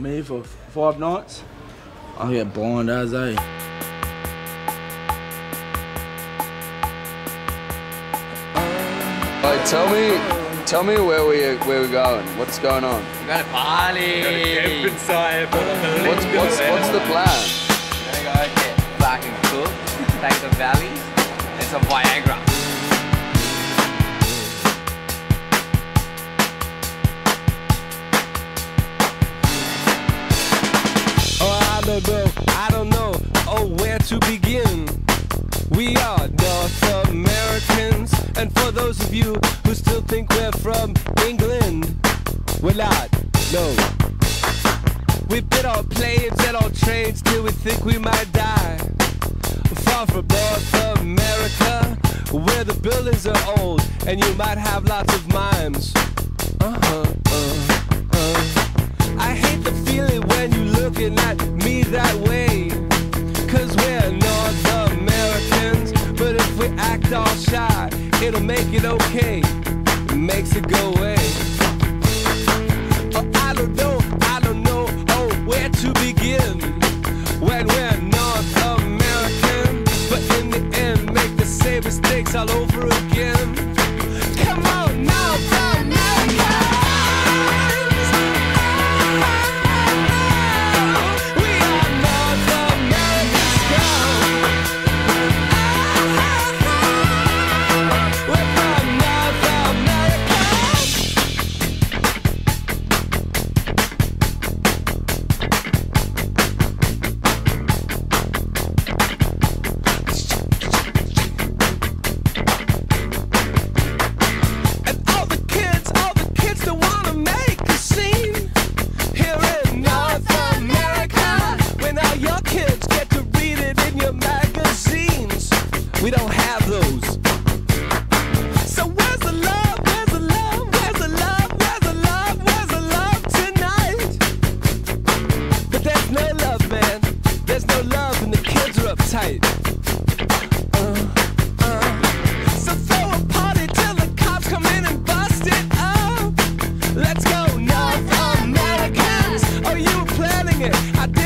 I'm here for five nights. I get blind as eh. Like, tell me, tell me where we where we're going. What's going on? We're gonna party. Camp inside, but on the What's what's what's the plan? We're gonna go get fucking cooked, take the valley, and some Viagra. Oh, I don't know, oh, where to begin. We are North Americans, and for those of you who still think we're from England, we're not, no. We've been on planes and on trains till we think we might die. Far from North America, where the buildings are old, and you might have lots of mimes. Uh-huh, uh, uh. I hate the feeling when you're looking at all shy, it'll make it okay. It makes it go away. Oh, I don't know, I don't know, oh, where to begin. When we're North American, but in the end, make the same mistakes all over again. We don't have those. So where's the love? Where's the love? Where's the love? Where's the love? Where's the love tonight? But there's no love, man. There's no love, and the kids are uptight. Uh, uh. So throw a the cops come in and bust it up. Let's go, North Americans. Oh, you planning it. I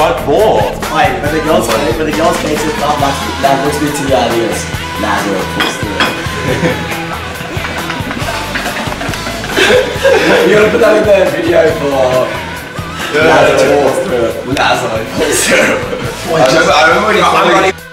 What more? Wait, when the girls when the girls to the club, like that was me to the ideas. Nah, forced to it. You gotta put that in the video for Yeah, Lazar yeah, yeah. forced through it. Lazar. Forced through it. I remember, when he I'm finally running